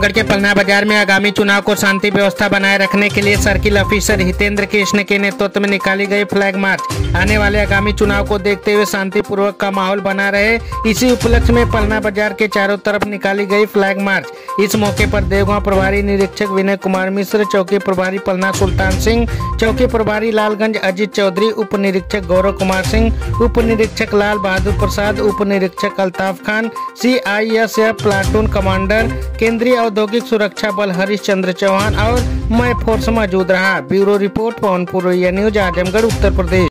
आजमगढ़ के पलना बाज़ार में आगामी चुनाव को शांति व्यवस्था बनाए रखने के लिए सर्किल ऑफिसर हितेंद्र कृष्ण के नेतृत्व में निकाली गई फ्लैग मार्च आने वाले आगामी चुनाव को देखते हुए शांति पूर्वक का माहौल बना रहे, इसी उपलक्ष्य में पलना बाज़ार के चारों तरफ़ निकाली गई फ्लैग मार्च इस मौके पर देवगांव प्रभारी निरीक्षक विनय कुमार मिश्र, चौकी प्रभारी पलना सुल्तान सिंह चौकी प्रभारी लालगंज अजीत चौधरी उप निरीक्षक गौरव कुमार सिंह उप निरीक्षक लाल बहादुर प्रसाद उप निरीक्षक Altaf Khan C I S F platoon commander, केंद्रीय औद्योगिक सुरक्षा बल हरीश चंद्र चौहान और मैं फोर्स मौजूद रहा। Bureau report Pawanpur news, Azamgarh, Uttar Pradesh.